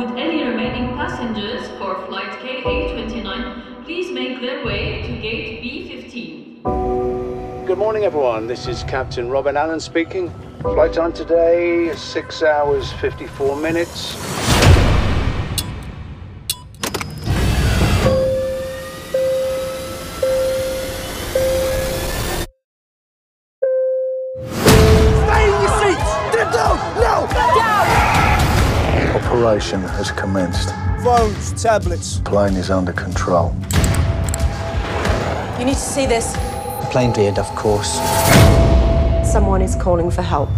Would any remaining passengers for flight KA29 please make their way to gate B15? Good morning, everyone. This is Captain Robin Allen speaking. Flight time today, 6 hours 54 minutes. Operation has commenced. Phones, tablets. Plane is under control. You need to see this. Plane cleared, of course. Someone is calling for help.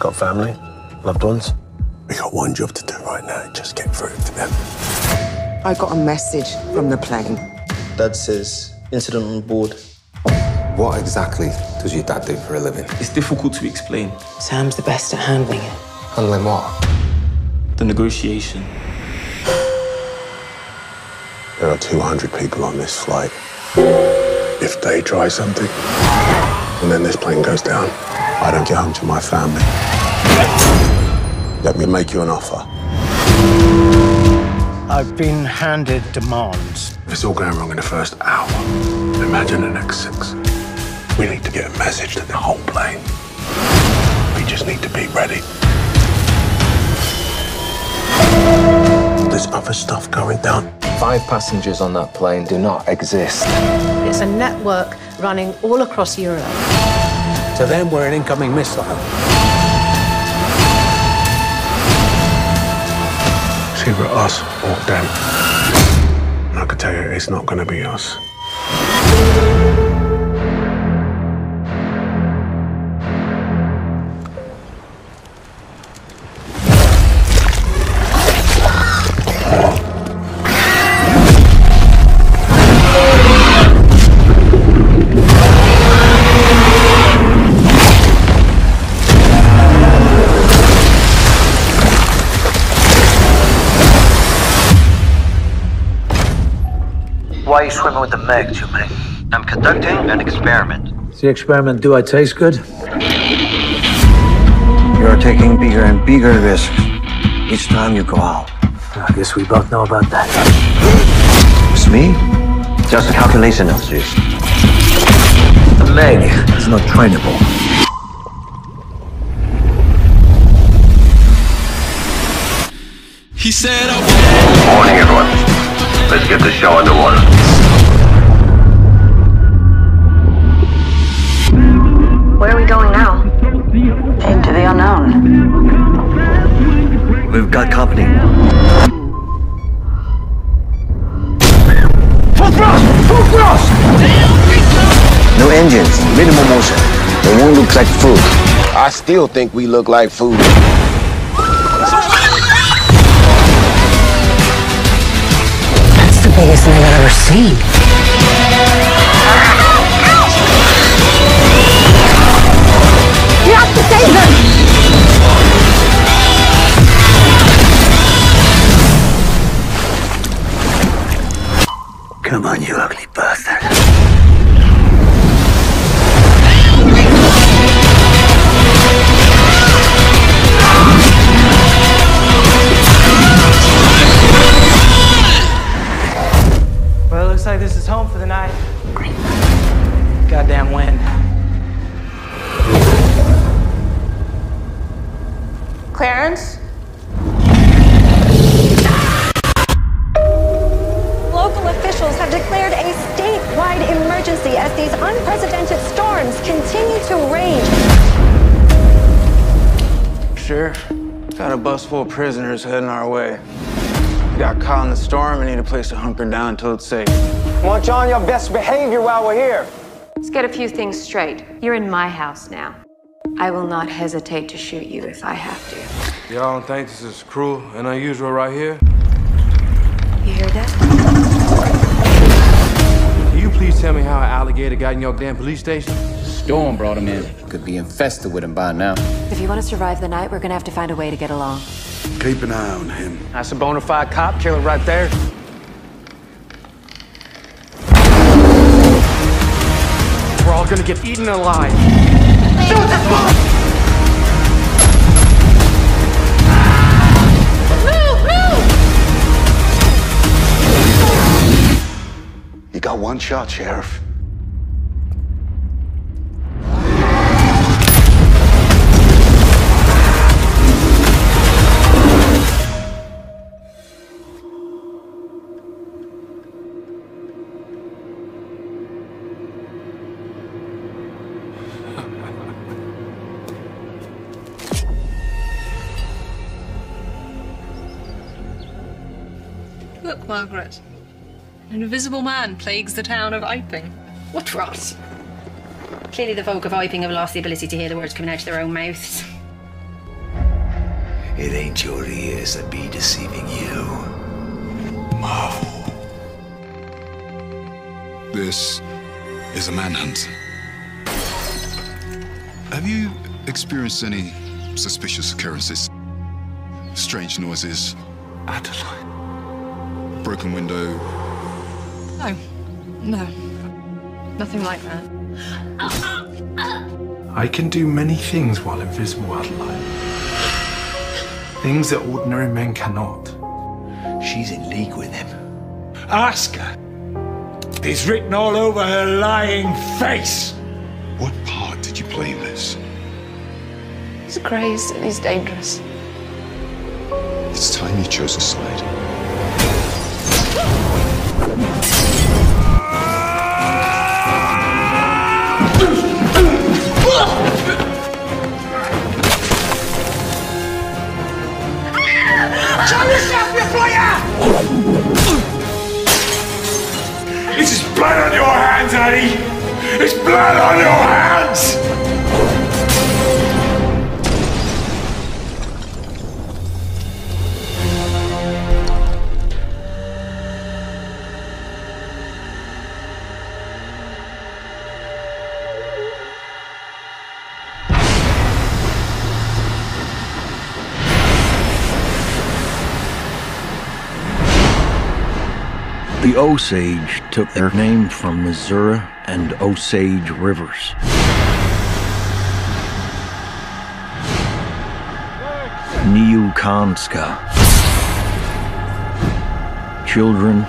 Got family? Loved ones? We got one job to do right now. Just get through to them. I got a message from the plane. Dad says incident on board. What exactly does your dad do for a living? It's difficult to explain. Sam's the best at handling it. Handling what? The negotiation. There are 200 people on this flight. If they try something, and then this plane goes down, I don't get home to my family. Let me make you an offer. I've been handed demands. If it's all going wrong in the first hour, imagine the next six. We need to get a message to the whole plane. We just need to be ready. There's other stuff going down. Five passengers on that plane do not exist. It's a network running all across Europe. To them, we're an incoming missile. It's either us or them. And I can tell you, it's not going to be us. You swimming with the Meg, Jimmy? I'm conducting an experiment. The experiment, do I taste good? You're taking bigger and bigger risks each time you go out. I guess we both know about that. It's me? Just a calculation of this. The Meg is not trainable. He said, I Morning, everyone. Let's get the show underwater. Going now? Into the unknown. We've got company. No engines, minimal motion. The wound looks like food. I still think we look like food. That's the biggest thing I've ever seen. Come on, you ugly bastard. Officials have declared a statewide emergency as these unprecedented storms continue to rage. Sure. Got a bus full of prisoners heading our way. We got caught in the storm and need a place to hunker down until it's safe. Want you on your best behavior while we're here. Let's get a few things straight. You're in my house now. I will not hesitate to shoot you if I have to. Y'all don't think this is cruel and unusual right here? You hear that? Can you please tell me how an alligator got in your damn police station? Storm brought him in. Could be infested with him by now. If you want to survive the night, we're gonna have to find a way to get along. Keep an eye on him. That's a bona fide cop killer right there. We're all gonna get eaten alive. One shot, Sheriff. Look, Margaret. An invisible man plagues the town of Iping. What rot? Clearly, the folk of Iping have lost the ability to hear the words coming out of their own mouths. It ain't your ears that be deceiving you. Marvel. This is a manhunt. Have you experienced any suspicious occurrences? Strange noises? Adeline. Broken window? No. No. Nothing like that. I can do many things while invisible, Adeline. Things that ordinary men cannot. She's in league with him. Ask her. It's written all over her lying face. What part did you play in this? He's crazed and he's dangerous. It's time you chose a side. It's blood on your hands! The Osage took their name from Missouri and Osage rivers. Niukanska. Children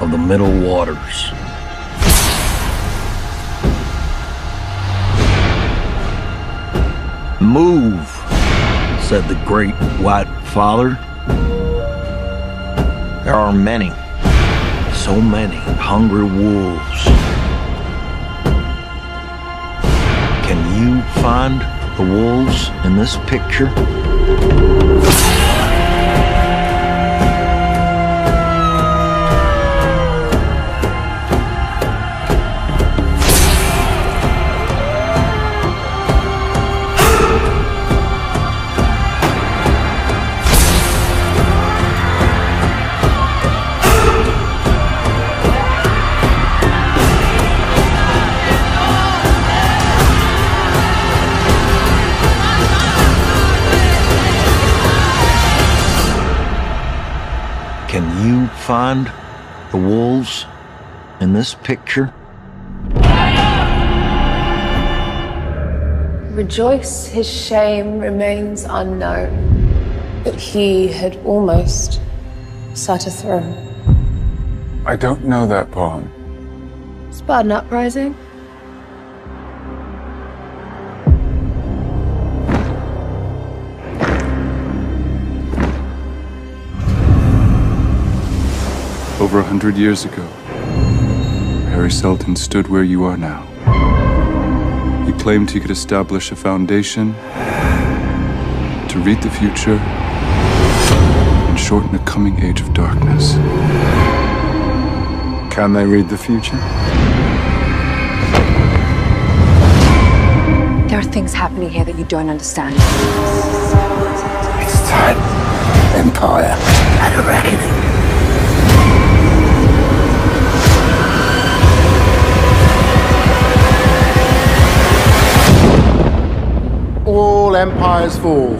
of the Middle Waters. Move, said the great white father. There are many, so many hungry wolves. Find the wolves in this picture? You find the wolves in this picture? Rejoice, his shame remains unknown. But he had almost sat a throne. I don't know that poem. Spartan uprising? Over a hundred years ago, Hari Seldon stood where you are now. He claimed he could establish a foundation to read the future and shorten the coming age of darkness. Can they read the future? There are things happening here that you don't understand. It's time. Empire and a reckoning. All empires fall.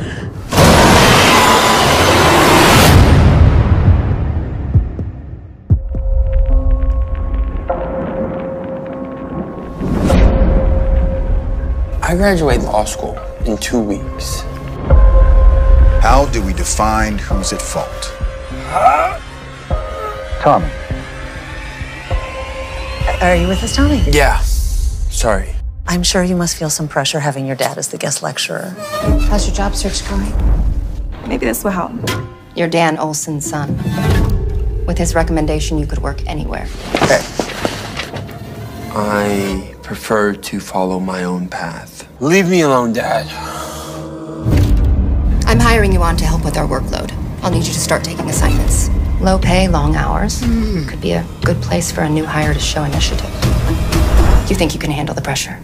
I graduate law school in two weeks. How do we define who's at fault? Tommy, Are you with us, Tommy? Yeah. Sorry. I'm sure you must feel some pressure having your dad as the guest lecturer. How's your job search going? Maybe this will help. You're Dan Olson's son. With his recommendation, you could work anywhere. Okay. I prefer to follow my own path. Leave me alone, Dad. I'm hiring you on to help with our workload. I'll need you to start taking assignments. Low pay, long hours. Hmm. Could be a good place for a new hire to show initiative. You think you can handle the pressure?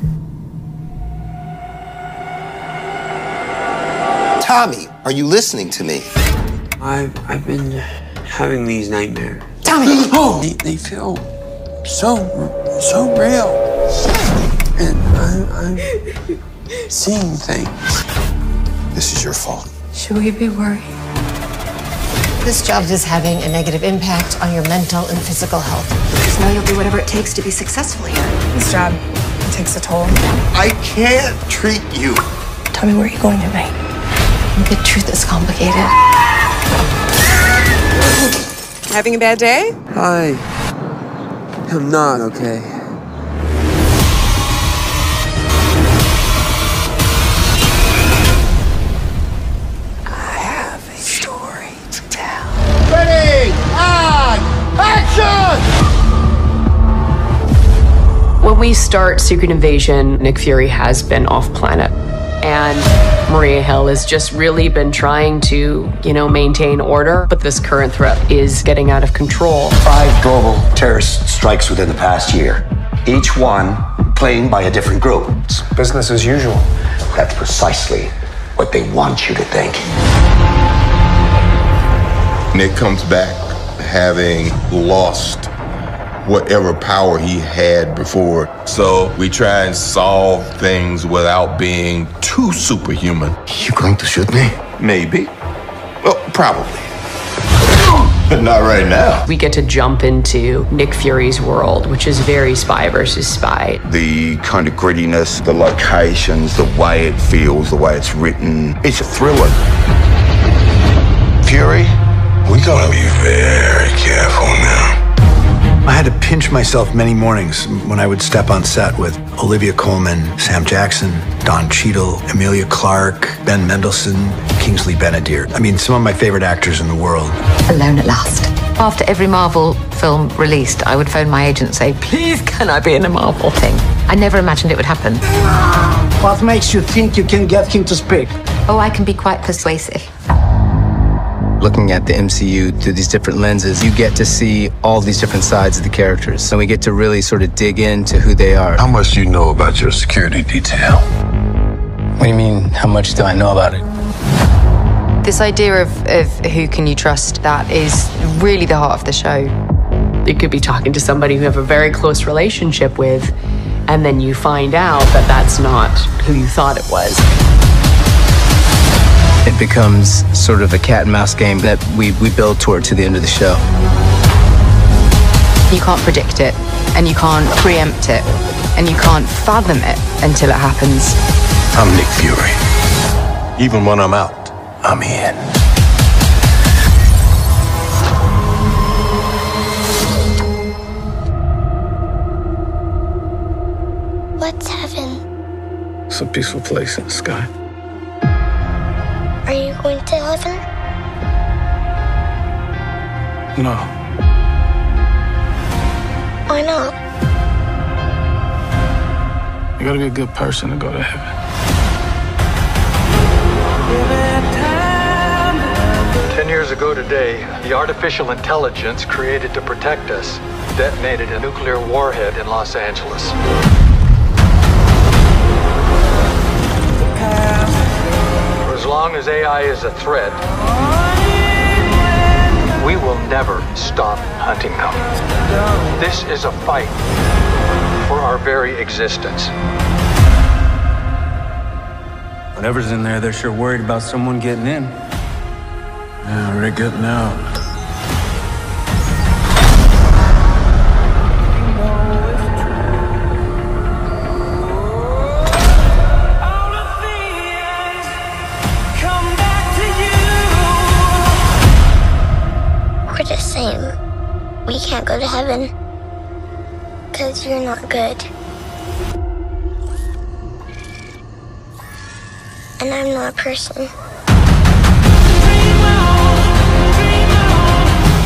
Tommy, are you listening to me? I've I've been having these nightmares. Tommy! Oh, they, they feel so so real, and I, I'm seeing things. This is your fault. Should we be worried? This job is having a negative impact on your mental and physical health. Just know you'll do whatever it takes to be successful here. This job takes a toll. I can't treat you. Tell me where you're going tonight. The truth is complicated. Having a bad day? I am not okay. I have a story to tell. Ready! On! Action! When we start Secret Invasion, Nick Fury has been off planet. And Maria Hill has just really been trying to, you know, maintain order. But this current threat is getting out of control. Five global terrorist strikes within the past year, each one playing by a different group. It's business as usual. That's precisely what they want you to think. Nick comes back having lost whatever power he had before. So we try and solve things without being too superhuman. You going to shoot me? Maybe. Well, probably. But not right now. We get to jump into Nick Fury's world, which is very spy versus spy. The kind of grittiness, the locations, the way it feels, the way it's written. It's a thriller. Fury, we gotta be very careful now. I had to pinch myself many mornings when I would step on set with Olivia Colman, Sam Jackson, Don Cheadle, Emilia Clarke, Ben Mendelsohn, Kingsley Ben-Adir. I mean, some of my favorite actors in the world. Alone at last. After every Marvel film released, I would phone my agent and say, please, can I be in a Marvel thing? I never imagined it would happen. What makes you think you can get him to speak? Oh, I can be quite persuasive. Looking at the MCU through these different lenses, you get to see all these different sides of the characters. And we get to really sort of dig into who they are. How much do you know about your security detail? What do you mean, how much do I know about it? This idea of, of who can you trust, that is really the heart of the show. You could be talking to somebody you have a very close relationship with, and then you find out that that's not who you thought it was. It becomes sort of a cat and mouse game that we, we build toward to the end of the show. You can't predict it, and you can't preempt it, and you can't fathom it until it happens. I'm Nick Fury. Even when I'm out, I'm in. What's heaven? It's a peaceful place in the sky. Are going to heaven? No. Why not? You gotta be a good person to go to heaven. Ten years ago today, the artificial intelligence created to protect us detonated a nuclear warhead in Los Angeles. As AI is a threat, we will never stop hunting them. This is a fight for our very existence. Whatever's in there, they're sure worried about someone getting in. Yeah, we're getting out. Can't go to heaven. Because you're not good. And I'm not a person.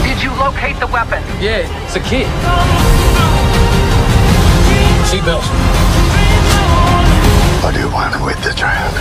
Did you locate the weapon? Yeah, it's a kid. Seatbelts. What do you want with the child?